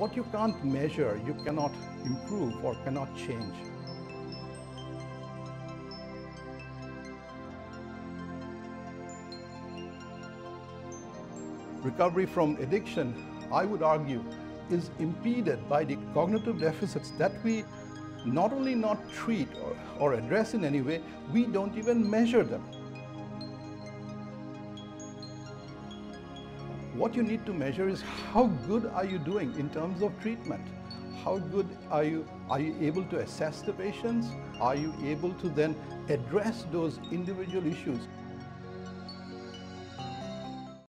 What you can't measure, you cannot improve or cannot change. Recovery from addiction, I would argue, is impeded by the cognitive deficits that we not only not treat or, or address in any way, we don't even measure them. What you need to measure is how good are you doing in terms of treatment? How good are you, are you able to assess the patients? Are you able to then address those individual issues?